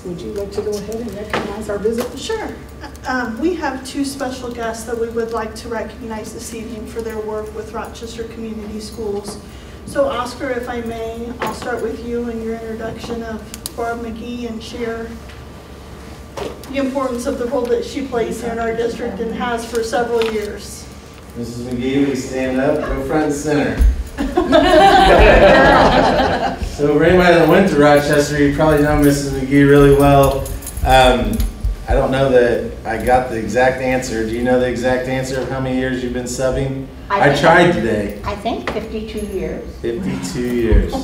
Mrs. Vance, would you like to go ahead and recognize our visitor? Sure. Um, We have two special guests that we would like to recognize this evening for their work with Rochester Community Schools. So Oscar, if I may, I'll start with you and your introduction of Barb McGee and share the importance of the role that she plays here in our district and has for several years. Mrs. McGee, will you stand up? Go front and center. So for anybody that went to Rochester, you probably know Mrs. McGee really well. Um, I don't know that I got the exact answer. Do you know the exact answer of how many years you've been subbing? I think- tried today. I think 52 years. 52 years.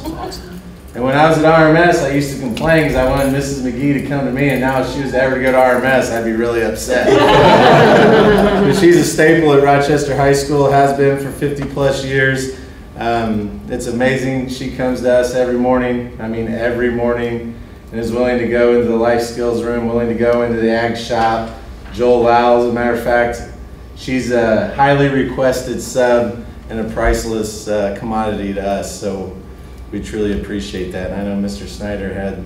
And when I was at RMS, I used to complain because I wanted Mrs. McGee to come to me, and now if she was to ever to go to RMS, I'd be really upset. but she's a staple at Rochester High School, has been for 50 plus years. Um, it's amazing. She comes to us every morning, I mean, every morning, and is willing to go into the life skills room, willing to go into the ag shop. Joel Lau, as a matter of fact, she's a highly requested sub and a priceless uh, commodity to us. So we truly appreciate that. And I know Mr. Snyder had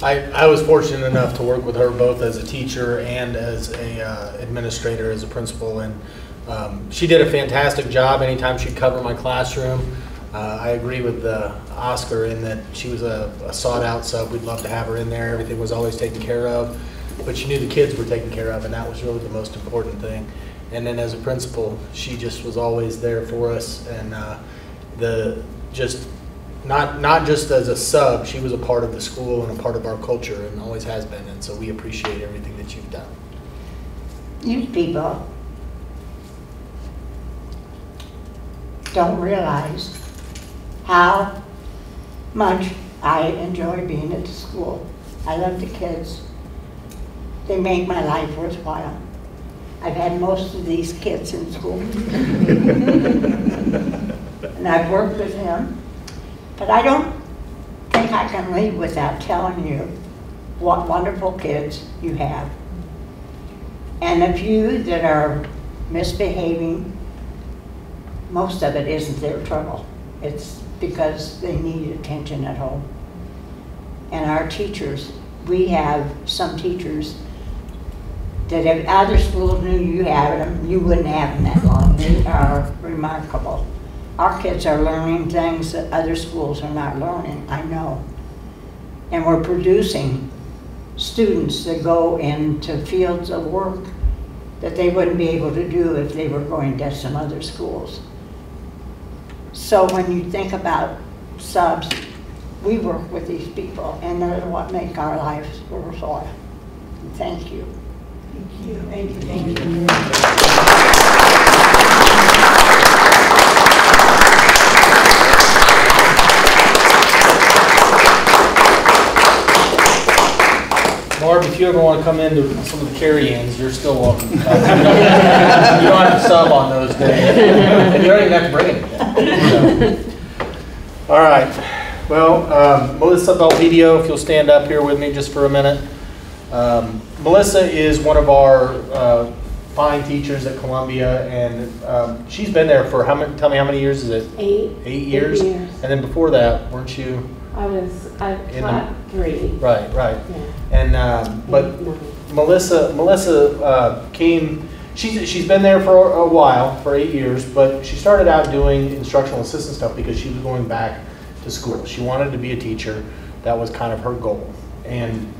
I, I was fortunate enough to work with her both as a teacher and as a uh, administrator, as a principal, and um, she did a fantastic job anytime she'd cover my classroom. Uh, I agree with uh, Oscar in that she was a, a sought-out sub. We'd love to have her in there. Everything was always taken care of, but she knew the kids were taken care of, and that was really the most important thing. And then as a principal, she just was always there for us, and uh, the just not not just as a sub, she was a part of the school and a part of our culture, and always has been. And so we appreciate everything that you've done. You people don't realize how much I enjoy being at the school. I love the kids. They make my life worthwhile. I've had most of these kids in school. And I've worked with him. But I don't think I can leave without telling you what wonderful kids you have. And the few that are misbehaving, most of it isn't their trouble. It's because they need attention at home. And our teachers, we have some teachers that if other schools knew you had them, you wouldn't have them that long. They are remarkable. Our kids are learning things that other schools are not learning, I know. And we're producing students that go into fields of work that they wouldn't be able to do if they were going to some other schools. So when you think about subs, we work with these people and they're what make our lives worthwhile. Thank you. Thank you. Thank you. Barb, if you ever want to come into some of the carry-ins, you're still welcome. You don't have to sub on those days, and you don't even have to bring it. All right. Well, um, Melissa Belpedio, if you'll stand up here with me just for a minute. Um, Melissa is one of our uh, fine teachers at Columbia, and um, she's been there for how many? Tell me how many years is it? Eight. Eight years. years. And then before that, weren't you? I was, I taught three. Right, right. Yeah. And um, but. Melissa, Melissa uh, came, she's, she's been there for a while, for eight years, but she started out doing instructional assistant stuff because she was going back to school. She wanted to be a teacher. That was kind of her goal. And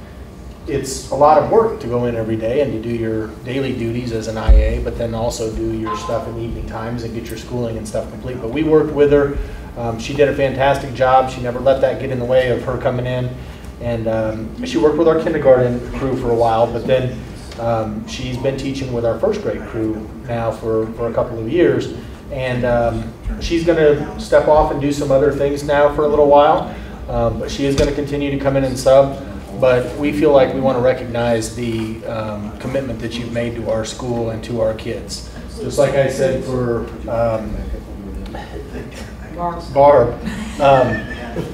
it's a lot of work to go in every day and to do your daily duties as an IA, but then also do your stuff in the evening times and get your schooling and stuff complete. But we worked with her. Um, she did a fantastic job. She never let that get in the way of her coming in. And um, she worked with our kindergarten crew for a while, but then um, she's been teaching with our first grade crew now for, for a couple of years. And um, she's going to step off and do some other things now for a little while. Um, But she is going to continue to come in and sub. But we feel like we want to recognize the um, commitment that you've made to our school and to our kids. Just like I said for um, Barb, um,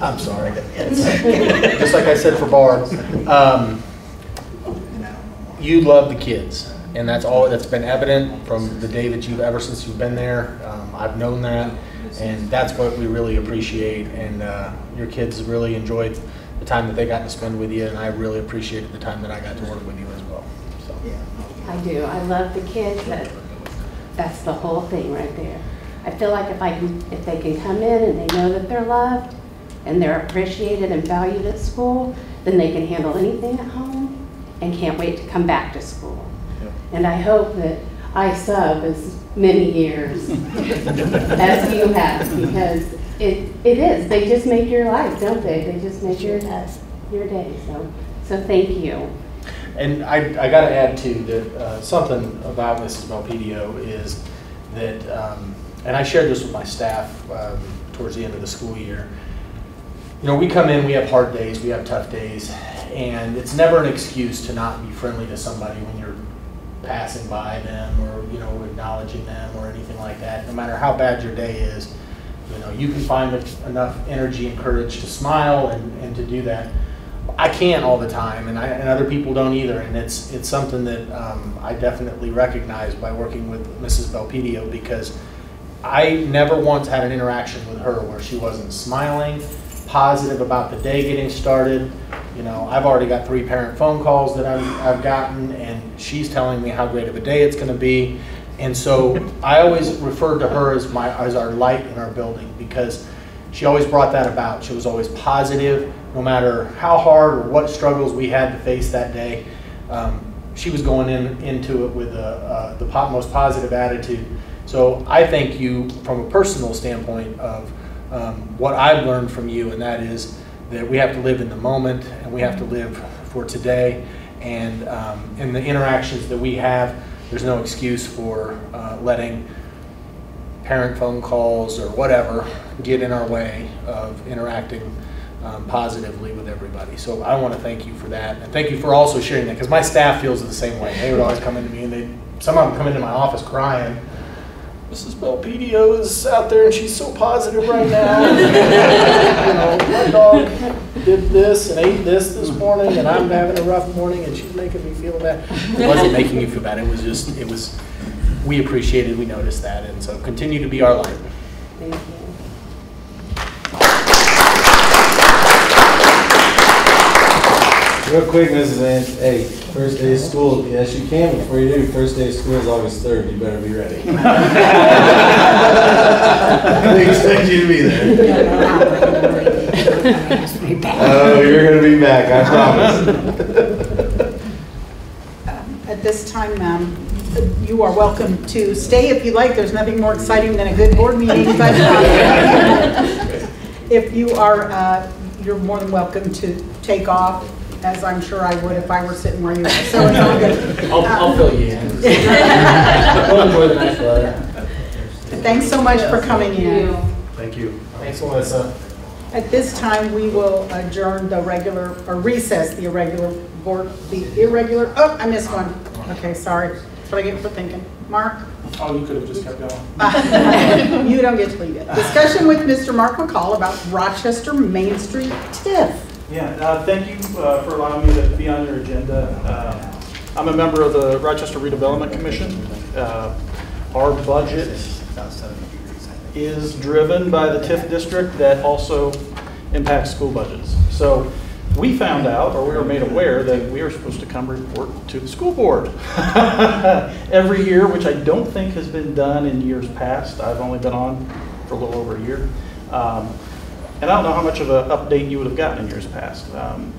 I'm sorry. Just like I said for Barb, um, you love the kids, and that's all, that's been evident from the day that you've, ever since you've been there. Um, I've known that, and that's what we really appreciate, and uh, your kids really enjoyed the time that they got to spend with you, and I really appreciated the time that I got to work with you as well, so. I do. I love the kids. That's the whole thing right there. I feel like if I can, if they can come in and they know that they're loved and they're appreciated and valued at school, then they can handle anything at home and can't wait to come back to school. Yep. And I hope that I sub as many years as you have because it, it is. They just make your life, don't they? They just make your, your day. So, so thank you. And I, I gotta add too, that, uh, something about Mrs. Belpedio is that, um, and I shared this with my staff, um, towards the end of the school year. You know, we come in, we have hard days, we have tough days, and it's never an excuse to not be friendly to somebody when you're passing by them or, you know, acknowledging them or anything like that. No matter how bad your day is, you know, you can find enough energy and courage to smile and, and to do that. I can't all the time, and I, and other people don't either, and it's, it's something that, um, I definitely recognize by working with Mrs. Belpedio, because I never once had an interaction with her where she wasn't smiling, positive about the day getting started. You know, I've already got three parent phone calls that I've, I've gotten, and she's telling me how great of a day it's gonna be. And so I always referred to her as my, as our light in our building, because she always brought that about. She was always positive, no matter how hard or what struggles we had to face that day. Um, she was going in, into it with a, uh, the most positive attitude. So I thank you from a personal standpoint of um, what I've learned from you, and that is that we have to live in the moment and we have to live for today. And um, in the interactions that we have, there's no excuse for uh, letting parent phone calls or whatever get in our way of interacting um, positively with everybody. So I want to thank you for that, and thank you for also sharing that, because my staff feels the same way. They would always come into me, and they, some of them come into my office crying. Mrs. Belpedio is out there, and she's so positive right now. you know, my dog did this and ate this this morning, and I'm having a rough morning, and she's making me feel bad. It wasn't making you feel bad. It was just, it was. We appreciated, we noticed that, and so continue to be our light. Real quick, Mrs. Vance, hey, first day of school, yes, you can, before you do, first day of school is August third, you better be ready. They expect you to be there. Oh, you're gonna be back, I promise. At this time, um, you are welcome to stay if you like. There's nothing more exciting than a good board meeting. But uh, if you are, uh, you're more than welcome to take off, as I'm sure I would if I were sitting where you are. So it's all good. I'll, I'll um, fill you in. We'll enjoy the nice weather. Thanks so much for coming in. Thank you. Thanks, Melissa. At this time, we will adjourn the regular, or recess the irregular board, the irregular, oh, I missed one. Okay, sorry. That's what I get for thinking. Mark? Oh, you could have just kept going. You don't get to leave it. Discussion with Mr. Mark McCall about Rochester Main Street TIF. Yeah, uh, thank you uh, for allowing me to be on your agenda. Uh, I'm a member of the Rochester Redevelopment Commission. Uh, Our budget is driven by the TIF district that also impacts school budgets. So we found out, or we were made aware, that we are supposed to come report to the school board every year, which I don't think has been done in years past. I've only been on for a little over a year. Um, And I don't know how much of an update you would have gotten in years past. Um,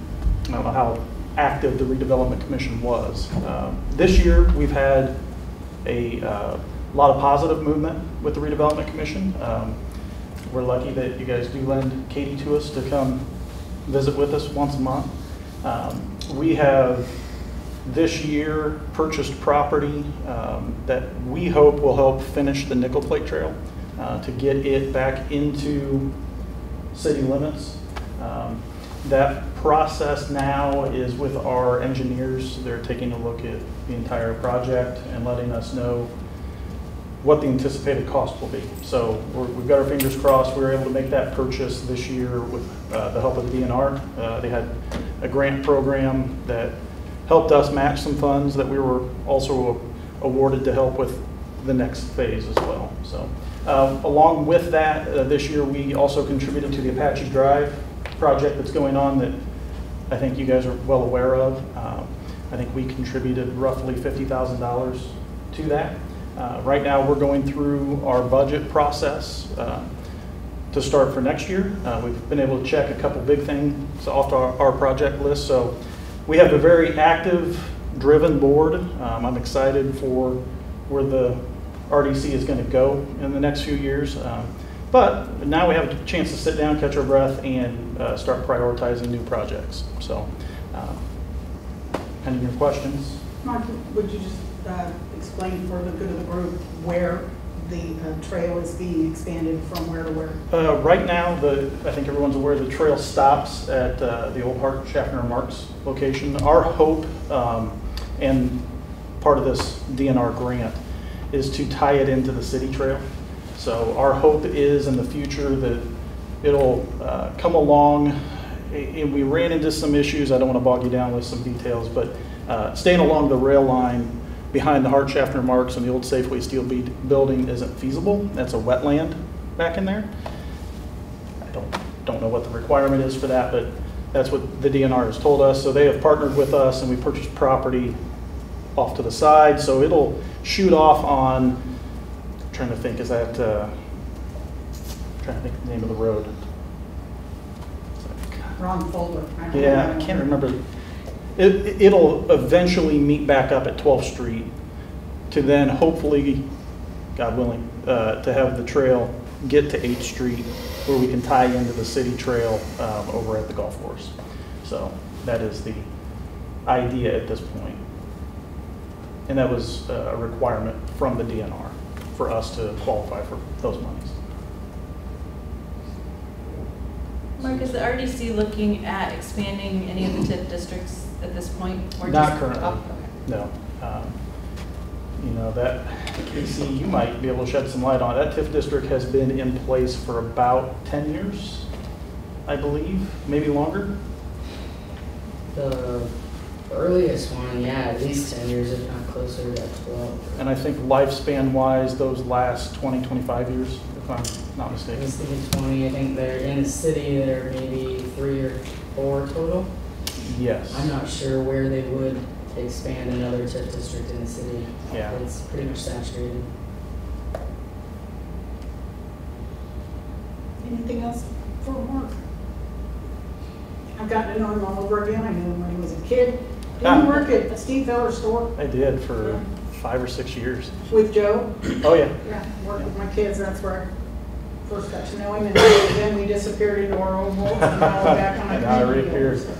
I don't know how active the redevelopment commission was. Um, This year, we've had a uh, lot of positive movement with the redevelopment commission. Um, We're lucky that you guys do lend Katie to us to come visit with us once a month. Um, We have this year purchased property um, that we hope will help finish the nickel plate trail uh, to get it back into city limits. Um, That process now is with our engineers. They're taking a look at the entire project and letting us know what the anticipated cost will be. So we're- we've got our fingers crossed, we were able to make that purchase this year with uh, the help of the DNR. Uh, They had a grant program that helped us match some funds that we were also awarded to help with the next phase as well. So uh, along with that, uh, this year, we also contributed to the Apache Drive project that's going on that I think you guys are well aware of. Um, I think we contributed roughly $50,000 to that. Uh, Right now, we're going through our budget process uh, to start for next year. Uh, We've been able to check a couple big things off our our project list, so we have a very active, driven board. Um, I'm excited for where the RDC is going to go in the next few years. Um, But now we have a chance to sit down, catch our breath, and uh, start prioritizing new projects. So, um, any of your questions? Mark, would you just uh, explain for the good of the group where the uh, trail is being expanded from where to where? Uh, Right now, the, I think everyone's aware, the trail stops at uh, the old Hart Schaffner Marx location. Our hope, um, and part of this DNR grant, is to tie it into the city trail. So our hope is in the future that it'll uh, come along, and we ran into some issues, I don't want to bog you down with some details, but uh, staying along the rail line behind the Hart Marks and the old Safeway Steel Building isn't feasible. That's a wetland back in there. I don't, don't know what the requirement is for that, but that's what the DNR has told us. So they have partnered with us and we purchased property off to the side, so it'll shoot off on, trying to think, is that, uh, trying to think of the name of the road. Wrong folder. I Yeah. I can't remember. It, it'll eventually meet back up at 12th Street to then hopefully, God willing, uh, to have the trail get to 8th Street where we can tie into the city trail um, over at the golf course. So that is the idea at this point. And that was uh, a requirement from the DNR for us to qualify for those monies. Mark, is the RDC looking at expanding any of the TIF districts at this point? or Not just- currently. oh, okay. No. Um, You know, that, Casey, you might be able to shed some light on, it. that TIF district has been in place for about 10 years, I believe, maybe longer. The earliest one, yeah, at least ten years, if not closer to twelve. And I think lifespan-wise, those last 20, 25 years, if I'm not I mistaken. was thinking twenty, I think they're in the city, there are maybe three or four total. Yes. I'm not sure where they would expand another TIF district in the city. Yeah. It's pretty much saturated. Anything else for Mark? I've gotten to know him all over again. I knew him when he was a kid. Did he work at Steve Feller's store I did for five or six years. with Joe? Oh, yeah. Yeah, worked with my kids, that's where I first got to know him, and then we disappeared into our own world. and now we're back on our. And I reappeared.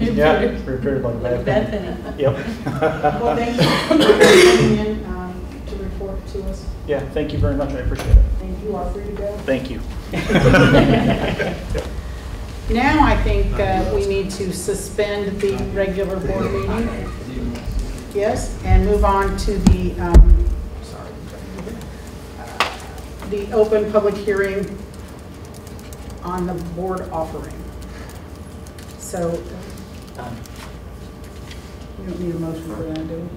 Yeah, reappeared like a Like a bad bad penny. penny. Yep. Well, thank you for coming in um, to report to us, Yeah, thank you very much, I appreciate it. and you are free to go. Thank you. Now I think uh, we need to suspend the regular board meeting. Yes, and move on to the, um, the open public hearing on the board offering. So, we don't need a motion for that, do we?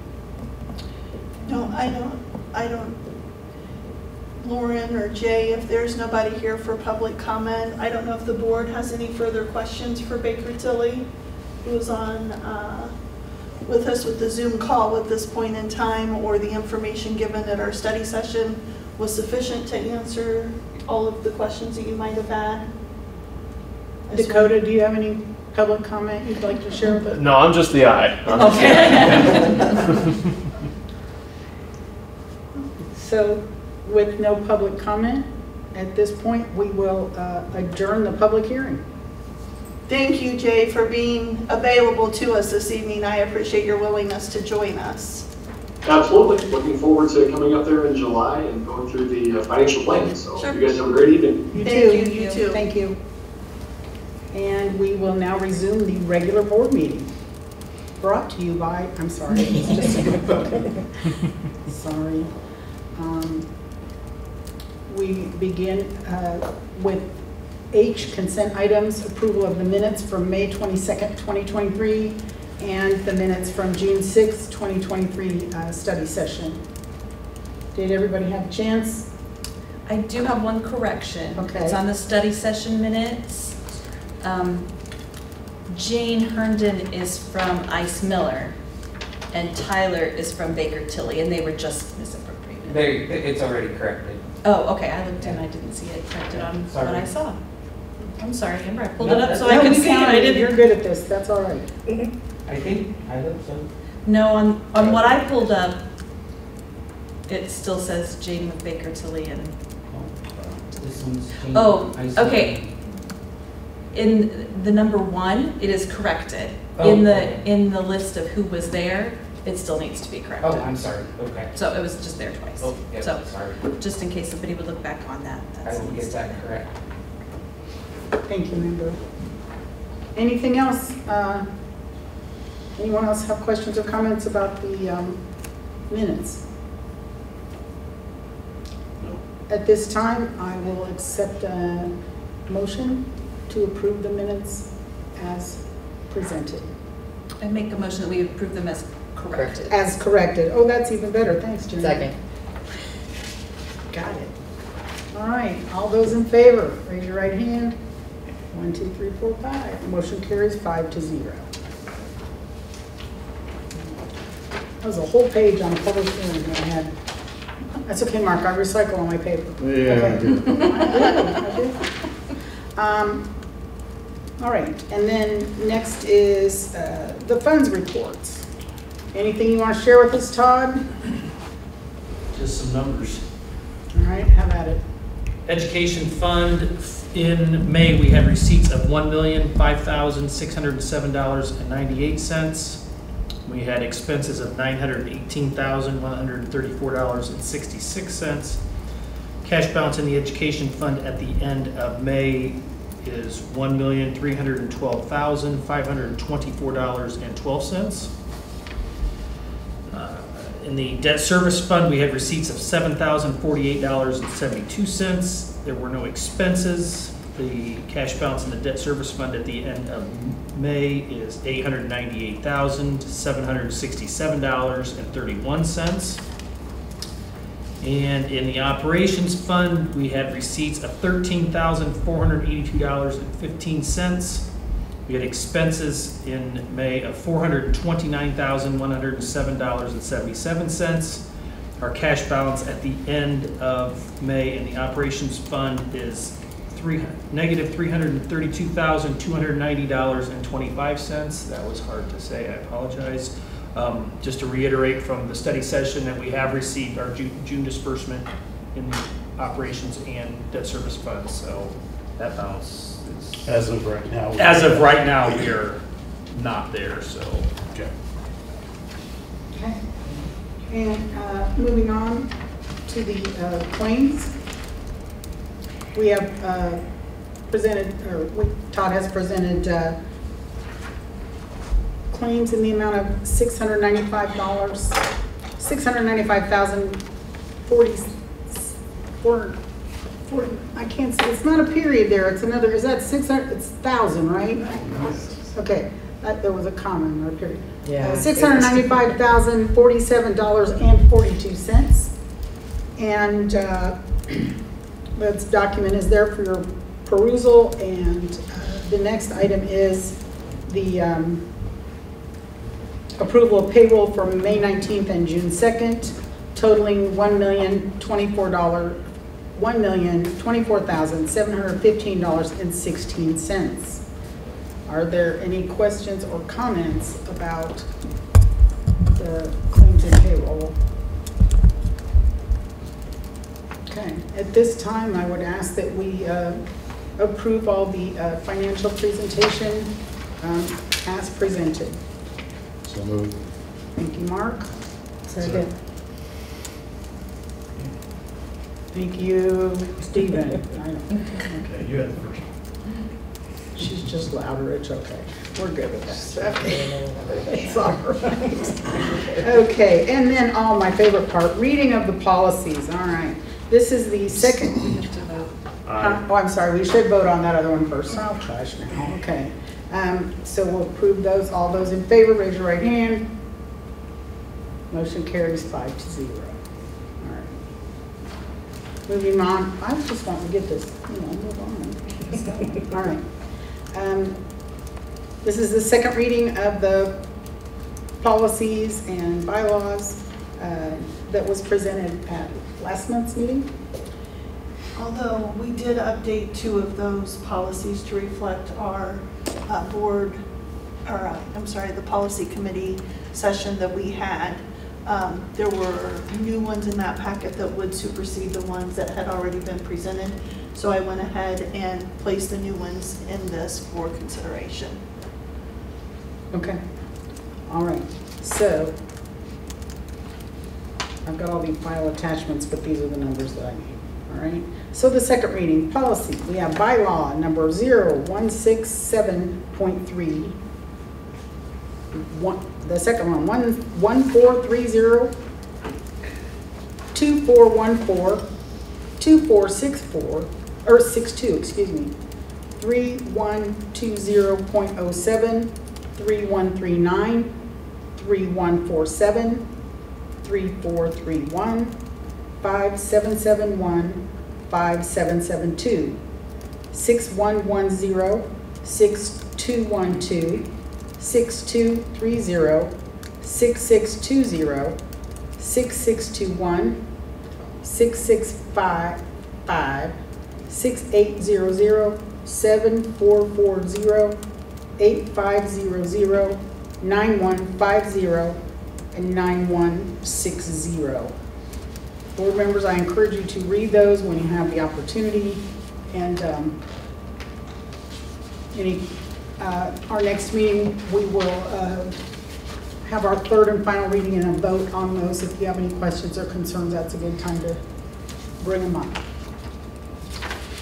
No, I don't, I don't, Lauren or Jay, if there's nobody here for public comment, I don't know if the board has any further questions for Baker Tilly, who is on, uh, with us with the Zoom call at this point in time, or the information given at our study session was sufficient to answer all of the questions that you might have had. Dakota, do you have any public comment you'd like to share with us? No, I'm just the eye. Okay. So with no public comment, at this point, we will uh, adjourn the public hearing. Thank you, Jay, for being available to us this evening. I appreciate your willingness to join us. Absolutely. Looking forward to coming up there in July and going through the uh, financial plan. So Sure. you guys have a great evening. You Thank too. you, you too. Thank you. And we will now resume the regular board meeting. Brought to you by, I'm sorry. Sorry. Um, We begin uh, with H, consent items, approval of the minutes from May 22nd, 2023, and the minutes from June 6th, 2023 uh, study session. Did everybody have a chance? I do have one correction. Okay. It's on the study session minutes. Um, Jane Herndon is from Ice Miller, and Tyler is from Baker Tilly, and they were just misappropriated. They, it's already corrected. Oh, okay, I looked and I didn't see it corrected on what I saw. I'm sorry, Amber, I pulled No, it up so I No, could we see it, I counted. You're good at this, that's all right. I think, I hope so. No, on, on what I pulled up, it still says Jane with Baker Tilly and, This one's changed. Oh, I okay. in the number one, it is corrected. Oh, In the, okay. in the list of who was there, it still needs to be corrected. Oh, I'm sorry, okay. So it was just there twice. Oh, yeah, So, sorry. just in case somebody would look back on that. I that's will the get mistake. that correct. Thank you, member. Anything else? Uh, Anyone else have questions or comments about the um, minutes? At this time, I will accept a motion to approve the minutes as presented, I make a motion that we approve them as corrected. as corrected. Oh, that's even better, thanks, Jen. Second. Got it. All right, all those in favor, raise your right hand. One, two, three, four, five. Motion carries five to zero. That was a whole page on public hearing that I had. That's okay, Mark, I recycle all my paper. Yeah, I Okay. do. I did. Um, All right, and then next is uh, the funds reports. Anything you want to share with us, Todd? Just some numbers. All right, have at it. Education fund, in May, we had receipts of $1,005,607.98. We had expenses of $918,134.66. Cash balance in the education fund at the end of May is $1,312,524.12 in the debt service fund, we had receipts of $7,048.72. There were no expenses. The cash balance in the debt service fund at the end of May is $898,767.31. And in the operations fund, we had receipts of $13,482.15. We had expenses in May of four hundred twenty-nine thousand, one hundred and seven dollars and seventy-seven cents. Our cash balance at the end of May in the operations fund is three, negative three hundred and thirty-two thousand, two hundred and ninety dollars and twenty-five cents. That was hard to say, I apologize. Um, just to reiterate from the study session that we have received our June, June disbursement in the operations and debt service funds, so that balance. As of right now. As of right now, we are not there, so. Okay. Okay. And uh, moving on to the uh, claims. We have uh, presented, or we- Todd has presented uh, claims in the amount of $695, $695,040, four- I can't see, it's not a period there, it's another, is that 600, it's 1,000, right? Okay, that- there was a comma, not a period. Yeah. Six hundred ninety-five thousand, forty-seven dollars and forty-two cents. And uh, this document is there for your perusal, and uh, the next item is the um, approval of payroll for May nineteenth and June second, totaling one million, twenty-four dollar, one million, twenty-four thousand, seven hundred fifteen dollars and sixteen cents. Are there any questions or comments about the claims and payroll? Okay, at this time, I would ask that we uh, approve all the uh, financial presentation um, as presented. So moved. Thank you, Mark. Second. Thank you, Stephen. Okay, you had the first. one. She's just louder, it's okay. We're good with that. Okay. It's all right. Okay, and then, oh, my favorite part, reading of the policies, all right. This is the second. Huh? Oh, I'm sorry, we should vote on that other one first. Oh, gosh, now, okay. Um, so we'll approve those, all those in favor, raise your right hand. Motion carries five to zero. Moving on, I was just wanting to get this, you know, move on. All right. Um, This is the second reading of the policies and bylaws uh, that was presented at last month's meeting. Although we did update two of those policies to reflect our uh, board, or, uh, I'm sorry, the policy committee session that we had. Um, There were new ones in that packet that would supersede the ones that had already been presented. So I went ahead and placed the new ones in this for consideration. Okay. All right, so I've got all the file attachments, but these are the numbers that I need. All right, so the second reading, policy, we have bylaw number 0167.3. One, the second one, one, 1430, 2414, 2464, or 62, excuse me, 3120.07, 3139, 3147, 3431, 5771, 5772, 6110, 6212, 6230, 6620, 6621, 6655, 6800, 7440, 8500, 9150, and 9160. Board members, I encourage you to read those when you have the opportunity. And um, any, uh, our next meeting, we will uh, have our third and final reading and a vote on those. If you have any questions or concerns, that's a good time to bring them up.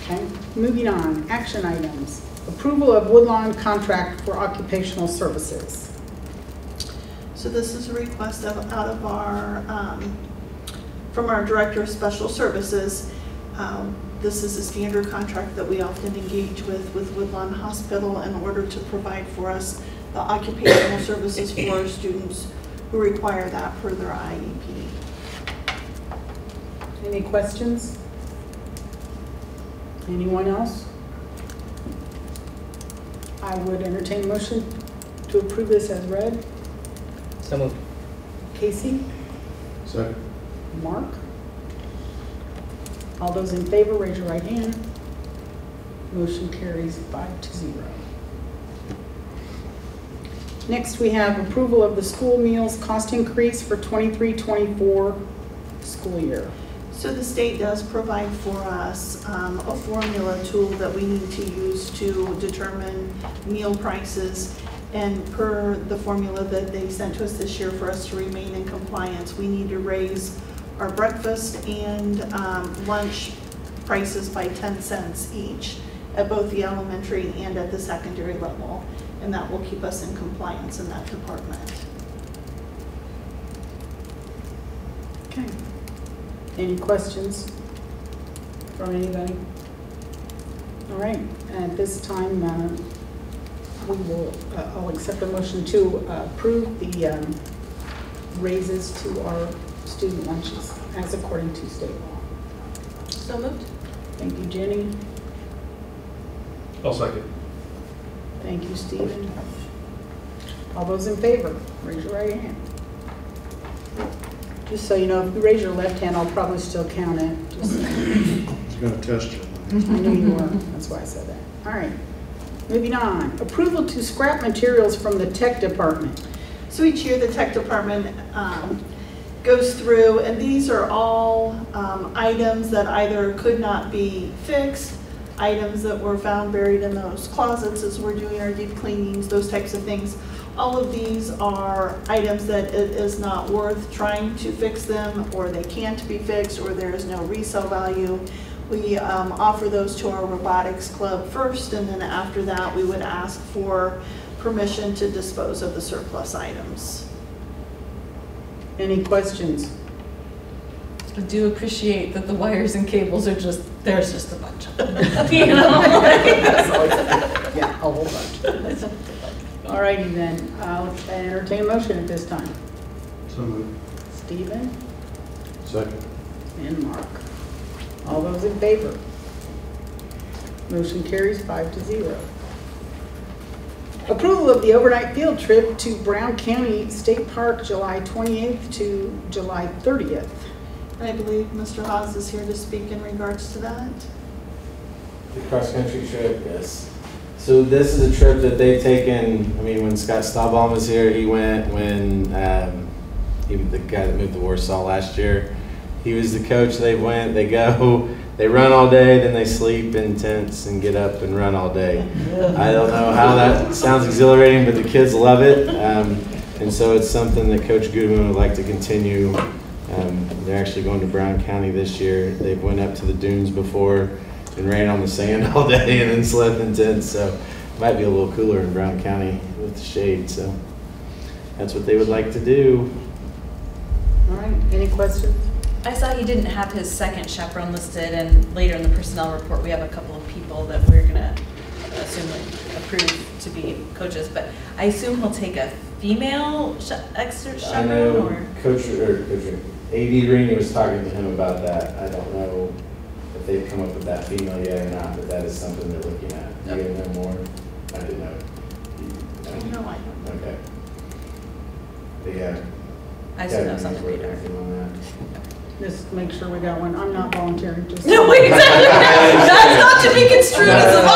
Okay, moving on, action items. Approval of Woodlawn contract for occupational services. So this is a request of, out of our, um, from our Director of Special Services. Um, This is a standard contract that we often engage with, with Woodlawn Hospital in order to provide for us the occupational services for our students who require that for their IEP. Any questions? Anyone else? I would entertain a motion to approve this as read. So moved. Casey? Second. Mark? All those in favor, raise your right hand. Motion carries five to zero. Next, we have approval of the school meals cost increase for 23-24 school year. So the state does provide for us um, a formula tool that we need to use to determine meal prices. And per the formula that they sent to us this year for us to remain in compliance, we need to raise our breakfast and um, lunch prices by 10 cents each at both the elementary and at the secondary level. And that will keep us in compliance in that department. Okay. Any questions from anybody? All right, at this time, uh, we will, uh, I'll accept a motion to uh, approve the um, raises to our student lunches as according to state law. So moved? Thank you, Jenny. I'll second. Thank you, Stephen. All those in favor, raise your right hand. Just so you know, if you raise your left hand, I'll probably still count it. Just so- He's gonna test you. I knew you were, that's why I said that. All right, moving on. Approval to scrap materials from the tech department. So each year, the tech department um, goes through, and these are all um, items that either could not be fixed, items that were found buried in those closets as we're doing our deep cleanings, those types of things. All of these are items that it is not worth trying to fix them, or they can't be fixed, or there is no resale value. We um, offer those to our robotics club first, and then after that, we would ask for permission to dispose of the surplus items. Any questions? I do appreciate that the wires and cables are just, there's just a bunch of them. You know, like, that's always Yeah, a whole bunch. All righty then, I'll entertain a motion at this time. So moved. Stephen Second. and Mark. All those in favor? Motion carries five to zero. Approval of the overnight field trip to Brown County State Park, July 28th to July 30th. I believe Mr. Haas is here to speak in regards to that. The cross-country trip, yes. So this is a trip that they've taken, I mean, when Scott Staubbaum was here, he went, when, um, he, the guy that moved to Warsaw last year, he was the coach, they went, they go, they run all day, then they sleep in tents and get up and run all day. I don't know how that sounds exhilarating, but the kids love it. Um, and so it's something that Coach Goodwin would like to continue. Um, they're actually going to Brown County this year. They've went up to the dunes before and ran on the sand all day and then slept in tents. So it might be a little cooler in Brown County with the shade. So that's what they would like to do. All right, any questions? I saw he didn't have his second chaperone listed, and later in the personnel report, we have a couple of people that we're gonna assume like approve to be coaches, but I assume he'll take a female cha- extra I chaperone, know or? Coach or Coach AD Rini was talking to him about that. I don't know if they've come up with that female yet or not, but that is something they're looking at. Do you guys know more? I didn't know. You- No, I don't. Okay. But yeah. I just know something knows radar. everything on that. Just make sure we got one. I'm not volunteering, just. No, wait, exactly, that's not to be construed as a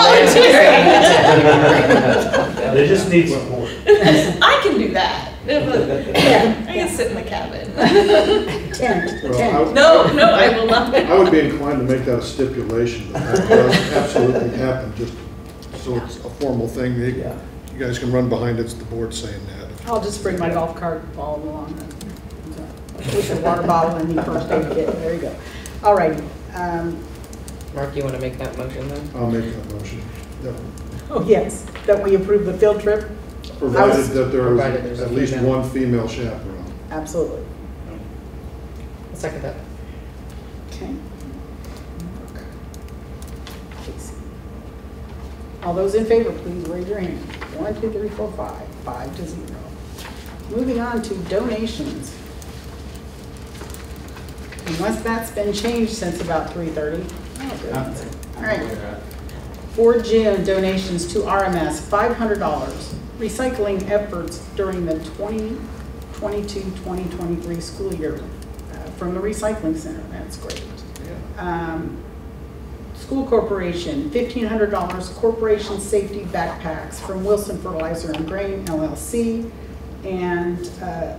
volunteer. They just need support. I can do that. Yeah. I can sit in the cabin. Tent, Well, tent. I- No, no, I will not. I would be inclined to make that a stipulation, that that does absolutely happen, just so it's a formal thing. You Yeah. you guys can run behind it, it's the board saying that. I'll just bring my golf cart all along. With a water bottle and the first aid kit, there you go. All right. righty. Um, Mark, you want to make that motion then? I'll make that motion. Yep. Oh, yes, that we approve the field trip? Provided that there Provided there's is at least female. one female chaperone. Absolutely. I'll second that. Okay. All those in favor, please raise your hand. One, two, three, four, five. Five to zero. Moving on to donations. Unless that's been changed since about three thirty. All right. For June, donations to RMS, five hundred dollars. Recycling efforts during the 2022-2023 school year uh, from the recycling center. That's great. Um, School Corporation, fifteen hundred dollars, corporation safety backpacks from Wilson Fertilizer and Grain LLC. And, uh,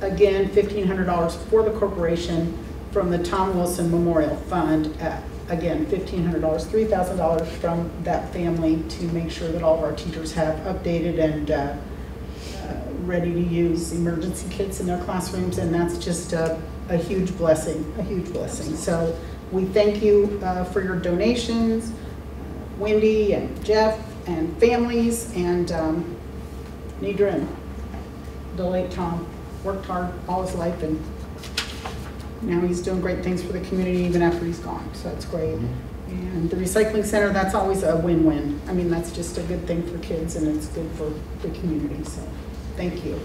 again, fifteen hundred dollars for the corporation from the Tom Wilson Memorial Fund. Uh, Again, fifteen hundred dollars, three thousand dollars from that family to make sure that all of our teachers have updated and, uh, uh, ready to use emergency kits in their classrooms, and that's just a, a huge blessing, a huge blessing. So we thank you uh, for your donations, Wendy and Jeff and families, and um, the late Tom, worked hard all his life, and now he's doing great things for the community even after he's gone, so that's great. And the recycling center, that's always a win-win. I mean, that's just a good thing for kids and it's good for the community, so thank you.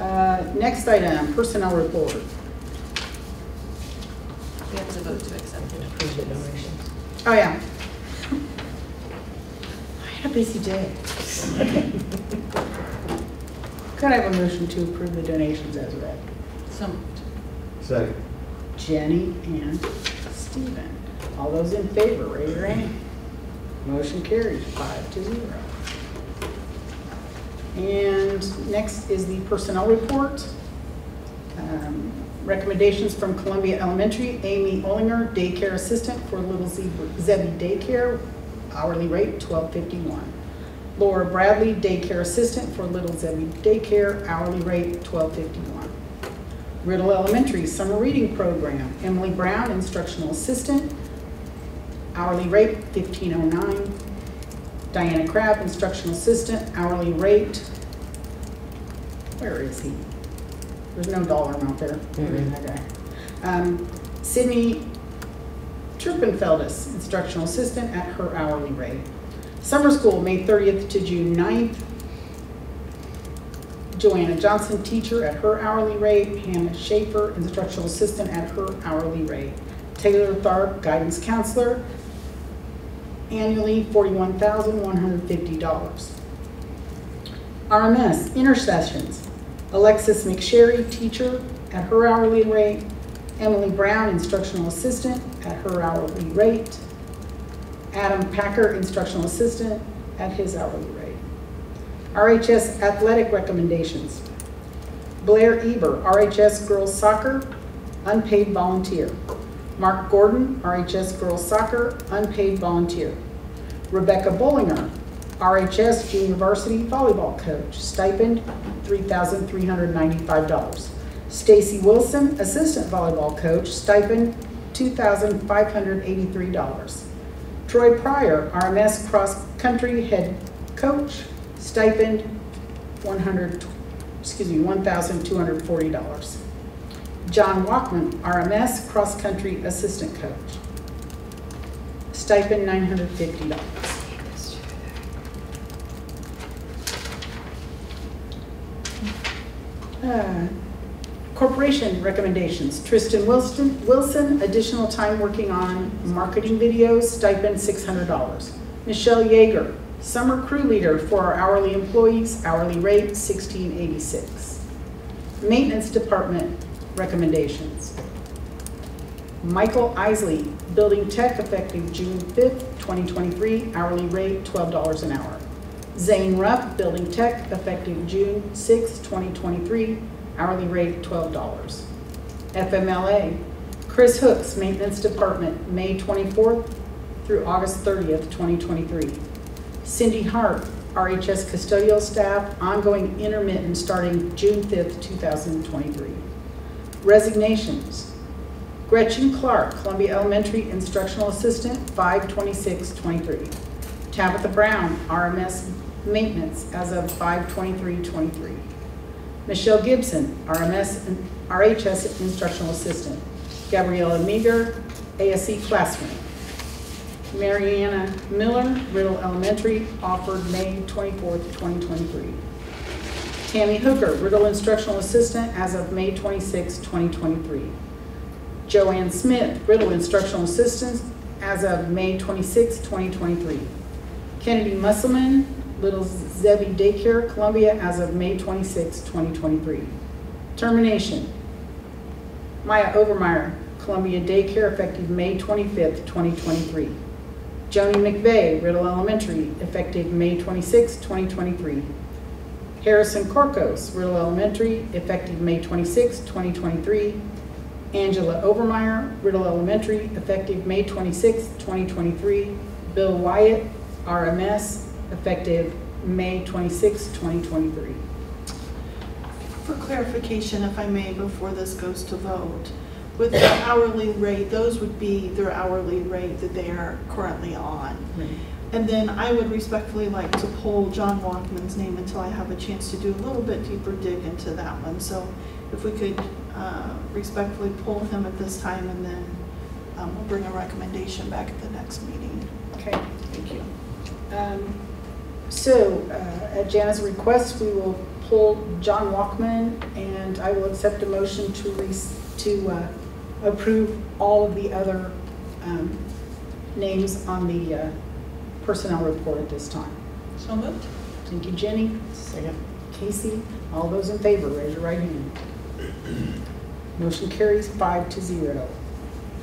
Uh, Next item, personnel report. We have to vote to accept it. Approve the donations. Oh, yeah. I had a busy day. Could I have a motion to approve the donations as read? So moved. Second. Jenny and Stephen. All those in favor, raise your hand. Motion carries five to zero. And next is the personnel report. Um, Recommendations from Columbia Elementary, Amy Olinger, daycare assistant for Little Zebby Daycare, hourly rate twelve fifty-one. Laura Bradley, daycare assistant for Little Zebby Daycare, hourly rate twelve fifty-one. Riddle Elementary Summer Reading Program, Emily Brown, instructional assistant, hourly rate fifteen oh nine. Diana Crabb, instructional assistant, hourly rate. Where is he? There's no dollar amount there. Okay. Um, Sydney Truppenfeldis, instructional assistant at her hourly rate. Summer school, May 30th to June 9th. Joanna Johnson, teacher at her hourly rate. Hannah Schaefer, instructional assistant at her hourly rate. Taylor Tharp, guidance counselor, annually $41,150. RMS, intercessions, Alexis McSherry, teacher at her hourly rate. Emily Brown, instructional assistant at her hourly rate. Adam Packer, instructional assistant at his hourly rate. RHS athletic recommendations. Blair Eber, RHS girls soccer, unpaid volunteer. Mark Gordon, RHS girls soccer, unpaid volunteer. Rebecca Bollinger, RHS junior varsity volleyball coach, stipend $3,395. Stacy Wilson, assistant volleyball coach, stipend $2,583. Troy Pryor, RMS cross-country head coach, stipend 100, excuse me, $1,240. John Walkman, RMS cross-country assistant coach, stipend $950. Uh, Corporation recommendations, Tristan Wilson, Wilson, additional time working on marketing videos, stipend $600. Michelle Yeager, summer crew leader for our hourly employees, hourly rate $16.86. Maintenance department recommendations. Michael Isley, building tech effective June 5th, 2023, hourly rate $12 an hour. Zane Rupp, building tech effective June 6th, 2023, hourly rate $12. FMLA, Chris Hooks, Maintenance Department, May 24th through August 30th, 2023. Cindy Hart, RHS custodial staff, ongoing intermittent starting June 5th, 2023. Resignations, Gretchen Clark, Columbia Elementary Instructional Assistant, 52623. Tabitha Brown, RMS Maintenance, as of 52323. Michelle Gibson, RMS, and RHS Instructional Assistant. Gabriella Meager, ASC Classroom. Mariana Miller, Riddle Elementary, offered May 24th, 2023. Tammy Hooker, Riddle Instructional Assistant, as of May 26, 2023. Joanne Smith, Riddle Instructional Assistant, as of May 26, 2023. Kennedy Musselman, Little Zebby Daycare, Columbia, as of May 26, 2023. Termination. Maya Overmeyer, Columbia Daycare, effective May 25, 2023. Joni McVeigh, Riddle Elementary, effective May 26, 2023. Harrison Corcos, Riddle Elementary, effective May 26, 2023. Angela Overmeyer, Riddle Elementary, effective May 26, 2023. Bill Wyatt, RMS, effective May 26, 2023. For clarification, if I may, before this goes to vote, with the hourly rate, those would be their hourly rate that they are currently on. And then I would respectfully like to pull John Walkman's name until I have a chance to do a little bit deeper dig into that one. So if we could uh, respectfully pull him at this time, and then um, we'll bring a recommendation back at the next meeting. Okay. Thank you. Um, So, uh, at Jana's request, we will pull John Walkman, and I will accept a motion to res- to uh, approve all of the other um, names on the uh, personnel report at this time. So moved. Thank you, Jenny. Second. Casey, all those in favor, raise your right hand. Motion carries five to zero.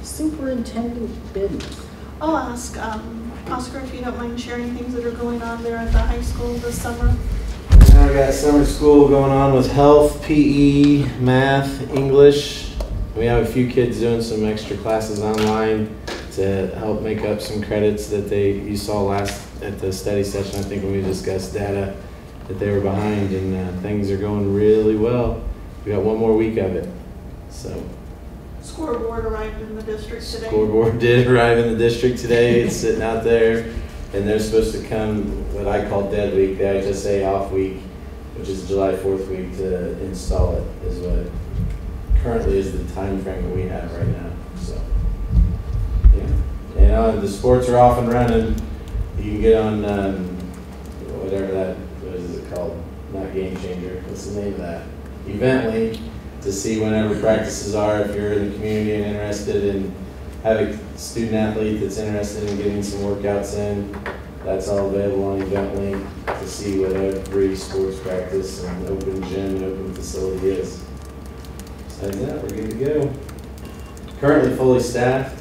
Superintendent business. I'll ask um, Oscar if you don't mind sharing things that are going on there at the high school this summer. We got summer school going on with health, PE, math, English. We have a few kids doing some extra classes online to help make up some credits that they you saw last at the study session. I think when we discussed data that they were behind, and uh, things are going really well. We got one more week of it, so Scoreboard arrived in the district today. Scoreboard did arrive in the district today. It's sitting out there, and they're supposed to come what I call dead week, the HSA off week, which is July fourth week to install it. Is what currently is the time frame that we have right now. So, yeah, and uh, the sports are off and running. You can get on um, whatever that what is it called? Not Game Changer. What's the name of that? Event Link to see whenever practices are. If you're in the community and interested in having a student athlete that's interested in getting some workouts in, that's all available on Event Link to see what every sports practice and open gym and open facility is. Besides that, we're good to go. Currently fully staffed.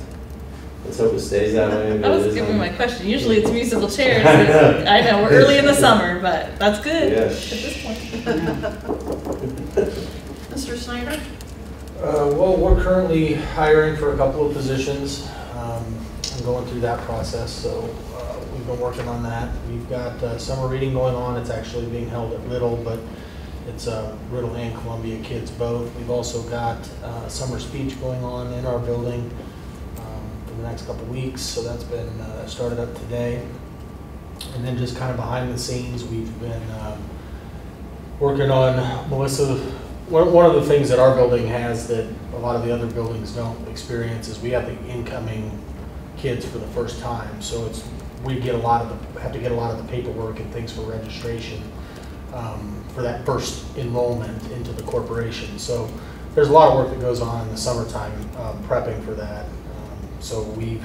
Let's hope it stays that way. That was giving my question. Usually it's musical chairs. I know. I know, we're early in the summer, but that's good at this point. Mr. Snyder? Uh, Well, we're currently hiring for a couple of positions. Um, I'm going through that process, so uh, we've been working on that. We've got uh, summer reading going on. It's actually being held at Riddle, but it's uh, Riddle and Columbia kids both. We've also got uh, summer speech going on in our building um, for the next couple weeks, so that's been uh, started up today. And then just kind of behind the scenes, we've been um, working on Melissa one, of the things that our building has that a lot of the other buildings don't experience is we have the incoming kids for the first time. So it's, we get a lot of the, have to get a lot of the paperwork and things for registration um, for that first enrollment into the corporation. So there's a lot of work that goes on in the summertime um, prepping for that. Um, So we've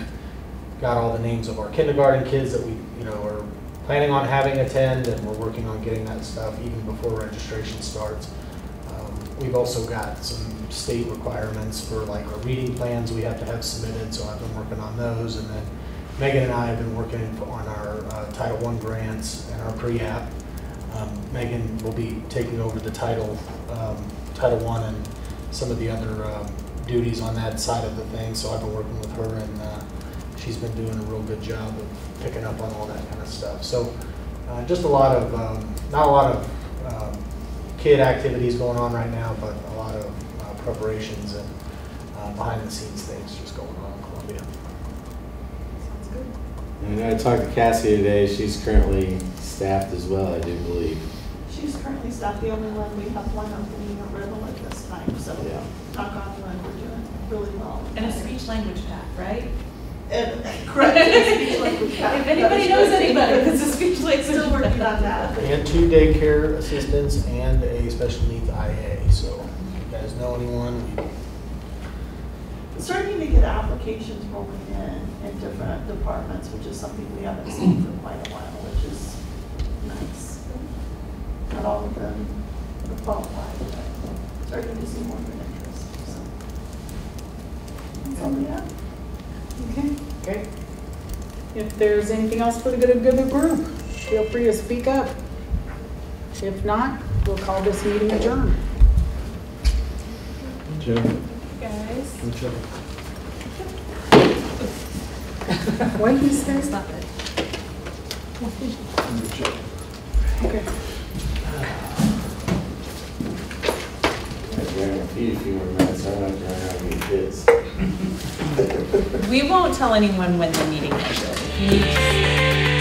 got all the names of our kindergarten kids that we, you know, are planning on having attend and we're working on getting that stuff even before registration starts. We've also got some state requirements for like our reading plans we have to have submitted, so I've been working on those. And then Megan and I have been working on our uh, Title I grants and our pre-app. Um, Megan will be taking over the title, um, Title I and some of the other um, duties on that side of the thing, so I've been working with her and uh, she's been doing a real good job of picking up on all that kind of stuff. So uh, just a lot of, um, not a lot of kid activities going on right now, but a lot of uh, preparations and uh, behind the scenes things just going on in Columbia. Sounds good. And I talked to Cassie today. She's currently staffed as well, I do believe. She's currently staffed. the only one, we have one opening at Riddle at this time, so Yeah. knock on wood, we're doing really well. And a speech language path, right? And, correct. Speech language path. If anybody knows anybody that's a speech language. Still working on that. And two daycare assistants and a special needs IA, so if you guys know anyone, Starting to get applications rolling in, in different departments, which is something we haven't seen for quite a while, which is nice. Not all of them are qualified, but starting to see more of an interest, so. That's all we have. Okay, great. If there's anything else for the good of the group, feel free to speak up. If not, we'll call this meeting adjourned. Jim? Guys. What did he say? Stop it. Okay. Guarantee a few more minutes, I don't have to run out kids. We won't tell anyone when the meeting. If you need